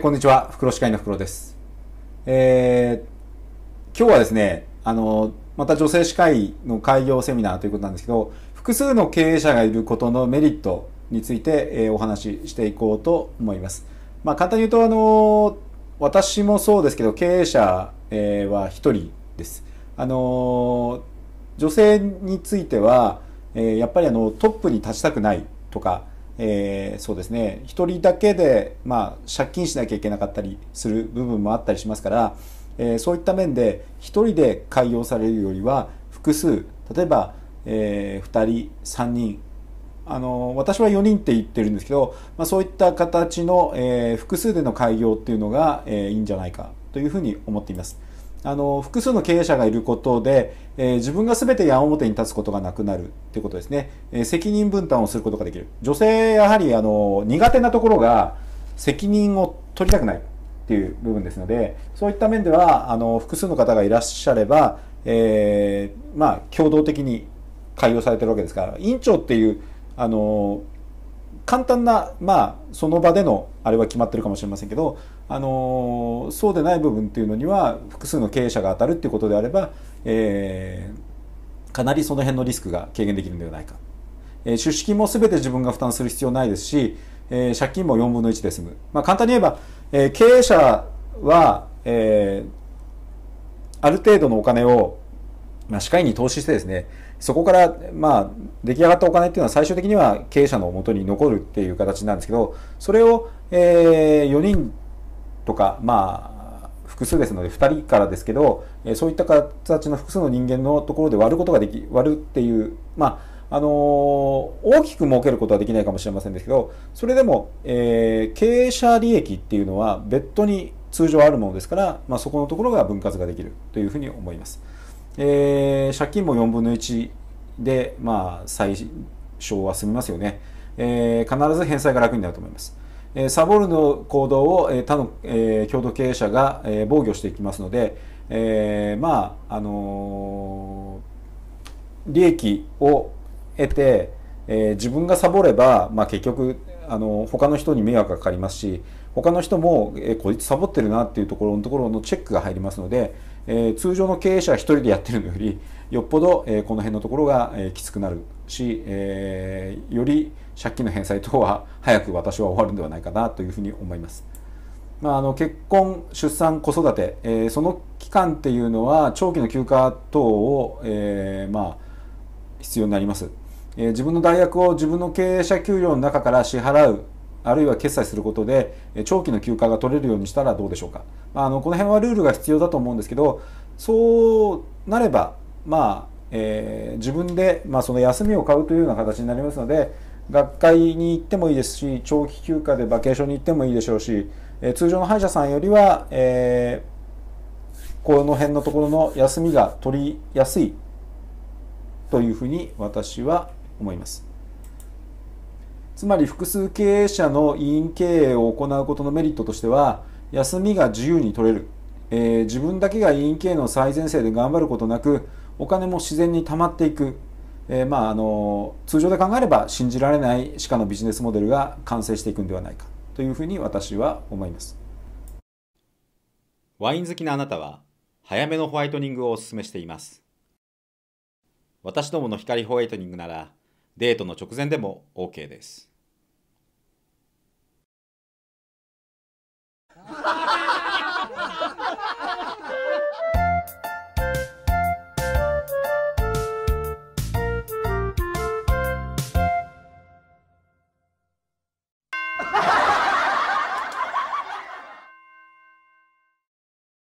こんにちは、袋歯科医の袋です。えー、今日はですね、あの、また女性歯科医の開業セミナーということなんですけど、複数の経営者がいることのメリットについて、えー、お話ししていこうと思います。まあ、簡単に言うと、あの、私もそうですけど、経営者、えー、は一人です。あの、女性については、えー、やっぱりあの、トップに立ちたくないとか、えー、そうですね1人だけで、まあ、借金しなきゃいけなかったりする部分もあったりしますから、えー、そういった面で1人で開業されるよりは複数例えば、えー、2人3人あの私は4人って言ってるんですけど、まあ、そういった形の、えー、複数での開業っていうのが、え、いいんじゃないかというふうに思っています。あの複数の経営者がいることで、えー、自分が全て矢面に立つことがなくなるということですね、えー、責任分担をすることができる。女性やはりあの苦手なところが責任を取りたくないっていう部分ですのでそういった面ではあの複数の方がいらっしゃれば、えー、まあ共同的に開業されてるわけですから委員長っていうあの簡単な、まあ、その場でのあれは決まってるかもしれませんけど、あのそうでない部分っていうのには複数の経営者が当たるっていうことであれば、えー、かなりその辺のリスクが軽減できるのではないか。えー、出資金も全て自分が負担する必要ないですし、え、借金も4分の1で済む。まあ、簡単に言えば、えー、経営者は、えー、ある程度のお金を、まあ、歯科医に投資してですね、そこから、まあ、出来上がったお金っていうのは最終的には経営者のもとに残るっていう形なんですけど、それを、えー、4人とか、まあ、複数ですので2人からですけど、えそういった形の複数の人間のところで割ることができ、割るっていう、まあ、あのー、大きく儲けることはできないかもしれませんですけど、それでも、えー、経営者利益っていうのは別途に通常あるものですから、まあ、そこのところが分割ができるというふうに思います。えー、借金も4分の1で、まあ、最小は済みますよね。えー、必ず返済が楽になると思います。えー、サボるの行動を、えー、他の、えー、共同経営者が、えー、防御していきますので、えー、まあ、あのー、利益を得て、えー、自分がサボれば、まあ、結局、あの他の人に迷惑がかかりますし他の人も、えこいつサボってるなっていうところのところのチェックが入りますので、え通常の経営者は1人でやってるのよりよっぽど、えこの辺のところが、えきつくなるし、えより借金の返済等は早く私は終わるんではないかなというふうに思います。まあ、あの結婚、出産、子育て、えー、その期間っていうのは長期の休暇等を、えー、まあ、必要になります、えー、自分の大学を自分の経営者給料の中から支払うあるいは決済することで長期の休暇が取れるようにしたらどうでしょうか。あのこの辺はルールが必要だと思うんですけどそうなれば、まあえー、自分で、まあ、その休みを買うというような形になりますので学会に行ってもいいですし長期休暇でバケーションに行ってもいいでしょうし、えー、通常の歯医者さんよりは、えー、この辺のところの休みが取りやすいというふうに私は思います。つまり複数経営者の委員経営を行うことのメリットとしては休みが自由に取れる、えー、自分だけが委員経営の最前線で頑張ることなくお金も自然に溜まっていく、えー、まああの通常で考えれば信じられない歯科のビジネスモデルが完成していくんではないか。というふうに私は思います。ワイン好きなあなたは早めのホワイトニングをお勧めしています。私どもの光ホワイトニングならデートの直前でも OK です。